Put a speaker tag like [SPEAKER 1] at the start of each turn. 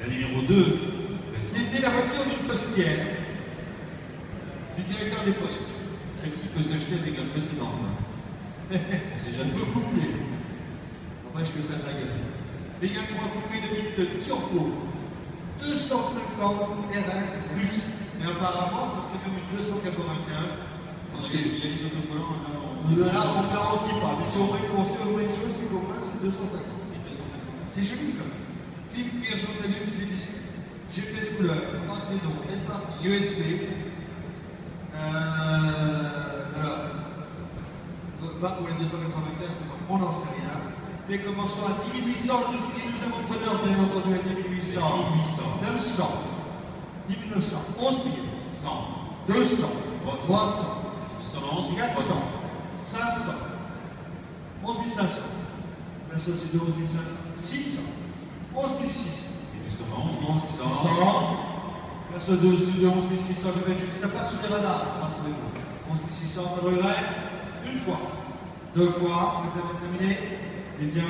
[SPEAKER 1] La numéro 2,
[SPEAKER 2] C'était la voiture d'une postière, du directeur des postes.
[SPEAKER 1] celle-ci peut s'acheter avec la précédente. C'est
[SPEAKER 2] On
[SPEAKER 1] jamais
[SPEAKER 2] peut coupler. N'empêche que ça a de la gueule. Les gars, trois coupés de minutes de turbo. 250 RS luxe. Et apparemment, ça serait même une 295.
[SPEAKER 1] Ensuite, il y a les autocollants. Là, on-
[SPEAKER 2] on ne garantit pas. Mais si on veut commencer au moins une chose, c'est qu'au moins c'est 250.
[SPEAKER 1] C'est 250.
[SPEAKER 2] C'est joli quand même. Clim cuir c'est disque. GPS couleur, pas elle partie, USB. Euh, alors, va pour les 295, on n'en sait rien. Mais commençons à 10 800, nous, et nous avons preneur, bien entendu, à 10 800.
[SPEAKER 1] 800,
[SPEAKER 2] 900, 10 900, 11 000,
[SPEAKER 1] 100,
[SPEAKER 2] 200,
[SPEAKER 1] 300,
[SPEAKER 2] 300,
[SPEAKER 1] 211,
[SPEAKER 2] 400, 500, 11 500, la société de 11 500, 600, 11 600,
[SPEAKER 1] et 211,
[SPEAKER 2] 600,
[SPEAKER 1] 600,
[SPEAKER 2] la société de 11 600, je vais ça passe sous les radars, rassurez-vous. 11 600, pas de une fois, deux fois, on terminé, et bien,